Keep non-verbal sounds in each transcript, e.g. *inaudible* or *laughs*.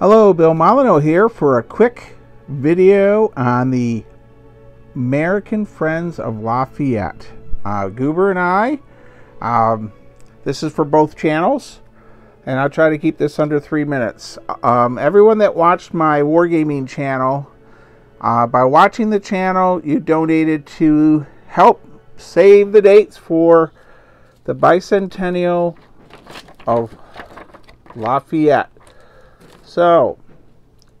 Hello, Bill Molyneux here for a quick video on the American Friends of Lafayette. Uh, Goober and I, um, this is for both channels, and I'll try to keep this under three minutes. Um, everyone that watched my Wargaming channel, uh, by watching the channel, you donated to help save the dates for the bicentennial of Lafayette. So,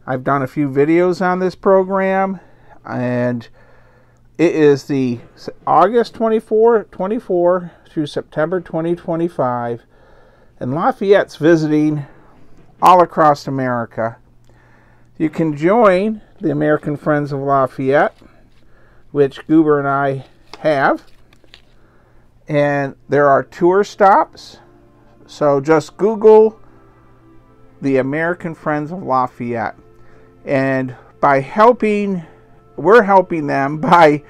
I've done a few videos on this program, and it is the August 24, 24 through September 2025, and Lafayette's visiting all across America. You can join the American Friends of Lafayette, which Goober and I have, and there are tour stops. So just Google the American Friends of Lafayette. And by helping, we're helping them *laughs* by,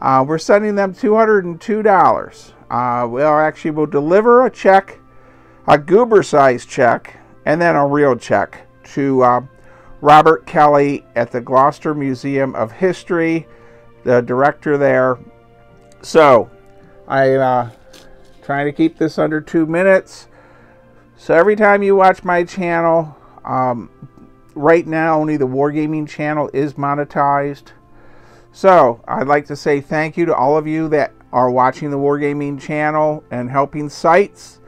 uh, we're sending them $202. Uh, we'll actually will deliver a check, a goober size check, and then a real check to uh, Robert Kelly at the Gloucester Museum of History, the director there. So, I uh, trying to keep this under two minutes. So every time you watch my channel, um, right now only the Wargaming channel is monetized. So I'd like to say thank you to all of you that are watching the Wargaming channel and helping sites.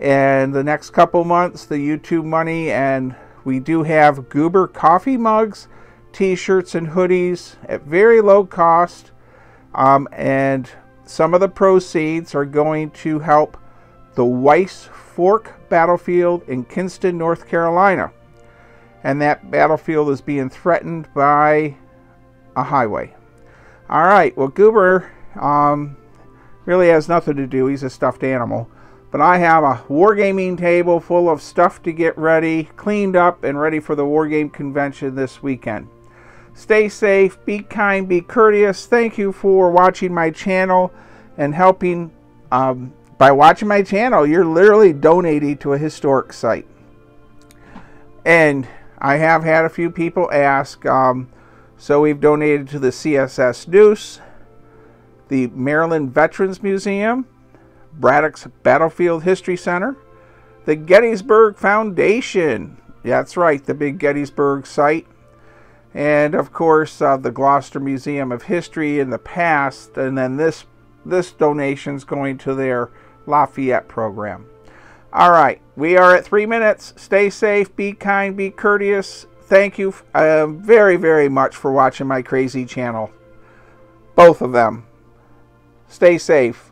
And the next couple months, the YouTube money, and we do have Goober coffee mugs, t-shirts, and hoodies at very low cost. Um, and some of the proceeds are going to help the Wyse Fork battlefield in Kinston, North Carolina. And that battlefield is being threatened by a highway. All right, well, Goober um, really has nothing to do. He's a stuffed animal. But I have a wargaming table full of stuff to get ready, cleaned up, and ready for the Wargame Convention this weekend. Stay safe, be kind, be courteous. Thank you for watching my channel and helping um, by watching my channel, you're literally donating to a historic site. And I have had a few people ask, um, so we've donated to the CSS Neuse, the Maryland Veterans Museum, Braddock's Battlefield History Center, the Gettysburg Foundation. That's right, the big Gettysburg site. And of course, uh, the Gloucester Museum of History in the past. And then this this donation's going to their Lafayette program. All right, we are at three minutes. Stay safe, be kind, be courteous. Thank you uh, very, very much for watching my crazy channel. Both of them. Stay safe.